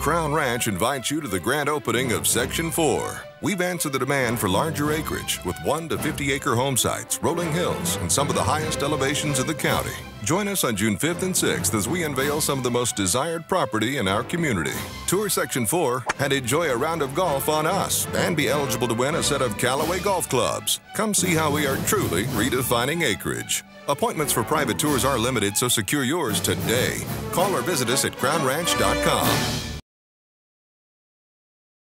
Crown Ranch invites you to the grand opening of Section 4. We've answered the demand for larger acreage with 1 to 50 acre home sites, rolling hills, and some of the highest elevations in the county. Join us on June 5th and 6th as we unveil some of the most desired property in our community. Tour Section 4 and enjoy a round of golf on us and be eligible to win a set of Callaway golf clubs. Come see how we are truly redefining acreage. Appointments for private tours are limited, so secure yours today. Call or visit us at crownranch.com.